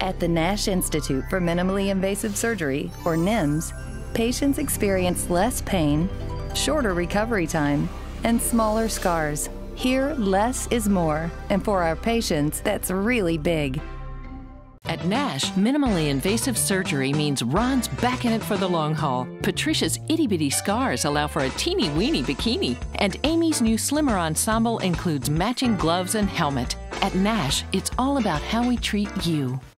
At the Nash Institute for Minimally Invasive Surgery, or NIMS, patients experience less pain, shorter recovery time, and smaller scars. Here, less is more, and for our patients, that's really big. At Nash, minimally invasive surgery means Ron's back in it for the long haul. Patricia's itty bitty scars allow for a teeny weeny bikini. And Amy's new slimmer ensemble includes matching gloves and helmet. At Nash, it's all about how we treat you.